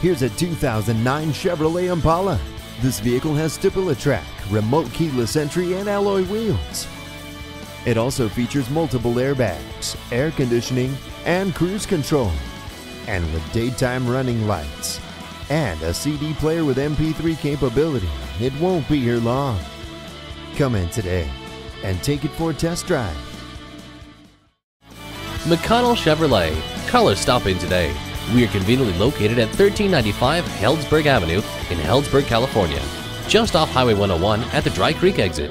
Here's a 2009 Chevrolet Impala. This vehicle has StabiliTrak, remote keyless entry, and alloy wheels. It also features multiple airbags, air conditioning, and cruise control. And with daytime running lights and a CD player with MP3 capability, it won't be here long. Come in today and take it for a test drive. McConnell Chevrolet. Call or stop in today. We are conveniently located at 1395 Healdsburg Avenue in Healdsburg, California, just off Highway 101 at the Dry Creek exit.